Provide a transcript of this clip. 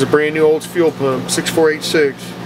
It's a brand new old fuel pump, 6486.